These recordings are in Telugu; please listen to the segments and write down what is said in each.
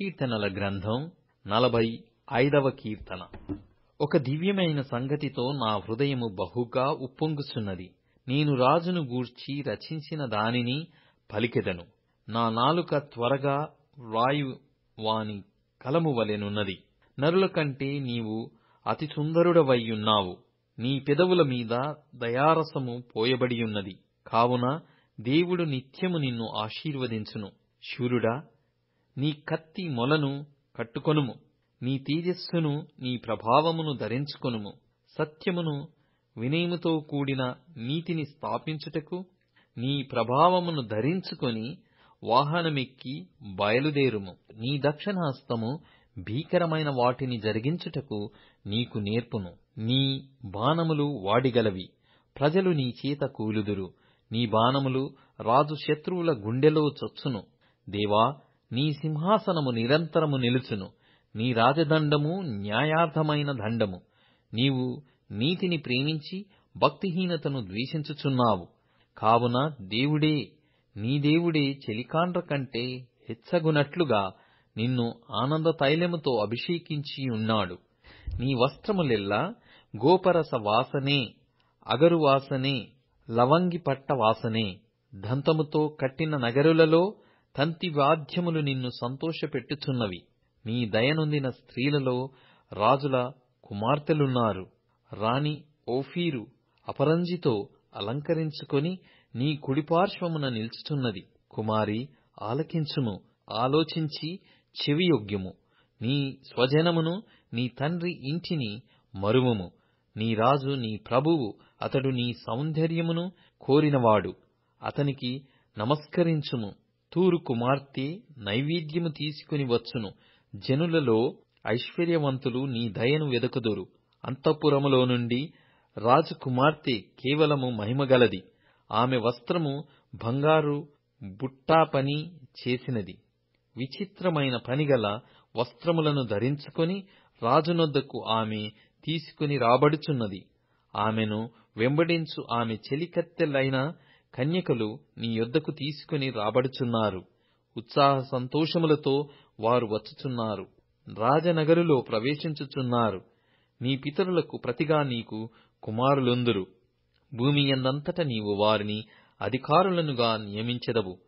కీర్తనల గ్రంథం నలభై ఐదవ కీర్తన. ఒక దివ్యమైన సంగతితో నా హృదయము బహుగా ఉప్పొంగుచున్నది. నేను రాజును గూర్చి రచించిన దానిని పలికెదను. నా నాలుక త్వరగా వ్రాయు వాని కలము వలెనున్నది నరుల కంటే నీవు అతి సుందరుడవయ్యున్నావు. నీ పెదవుల మీద దయారసము పోయబడియున్నది. కావున దేవుడు నిత్యము నిన్ను ఆశీర్వదించును. శూరుడా నీ కత్తి మొలను కట్టుకొనుము. నీ తేజస్సును నీ ప్రభావమును ధరించుకొనుము. సత్యమును వినయముతో కూడిన నీతిని స్థాపించుటకు నీ ప్రభావమును ధరించుకొని వాహనమెక్కి బయలుదేరుము. నీ దక్షిణహస్తము భీకరమైన వాటిని జరిగించుటకు నీకు నేర్పును. నీ బాణములు వాడిగలవి. ప్రజలు నీ చేత కూలుదురు. నీ బాణములు రాజు శత్రువుల గుండెలో చొచ్చును. దేవా నీ సింహాసనము నిరంతరము నిలుచును. నీ రాజదండము న్యాయార్థమైన దండము. నీవు నీతిని ప్రేమించి భక్తిహీనతను ద్వేషించుచున్నావు. కావున దేవుడే నీ దేవుడే చెలికాండ్ర కంటే హెచ్చగునట్లుగా నిన్ను ఆనంద తైలముతో అభిషేకించి ఉన్నాడు. నీ వస్త్రములెల్లా గోపరస వాసనే అగరు వాసనే లవంగి పట్ట వాసనే. దంతముతో కట్టిన నగరులలో తంతి వాద్యములు నిన్ను సంతోషపెట్టుచున్నవి. నీ దయనొందిన స్త్రీలలో రాజుల కుమార్తెలున్నారు. రాణి ఓఫీరు అపరంజితో అలంకరించుకొని నీ కుడిపార్శ్వమున నిల్చుచున్నది. కుమారి ఆలకించుము ఆలోచించి చెవియోగ్యము నీ స్వజనమును నీ తండ్రి ఇంటిని మరువము నీ రాజు నీ ప్రభువు అతడు నీ సౌందర్యమును కోరినవాడు. అతనికి నమస్కరించుము. తూరు కుమార్తె నైవేద్యము తీసుకుని వచ్చును. జనులలో ఐశ్వర్యవంతులు నీ దయను వెదకుదురు. అంతఃపురములో నుండి రాజకుమార్తె కేవలము మహిమగలది. ఆమె వస్త్రము బంగారు బుట్టా పని చేసినది. విచిత్రమైన పనిగల వస్త్రములను ధరించుకొని రాజునొద్దకు ఆమె తీసుకుని రాబడుచున్నది. ఆమెను వెంబడించు ఆమె చెలికత్తెలైన కన్యకలు నీ యొద్దకు తీసుకుని రాబడుచున్నారు. ఉత్సాహ సంతోషములతో వారు వచ్చుచున్నారు. రాజనగరులో ప్రవేశించుచున్నారు. నీ పితరులకు ప్రతిగా నీకు కుమారులొందురు. భూమి ఎందంతట నీవు వారిని అధికారులనుగా నియమించెదవు.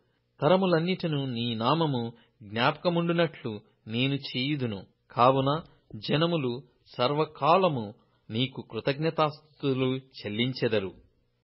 తరములన్నిటిను నీ నామము జ్ఞాపకముండునట్లు నేను చేయుదును. కావున జనములు సర్వకాలము నీకు కృతజ్ఞతాస్తుతులు చెల్లించెదరు.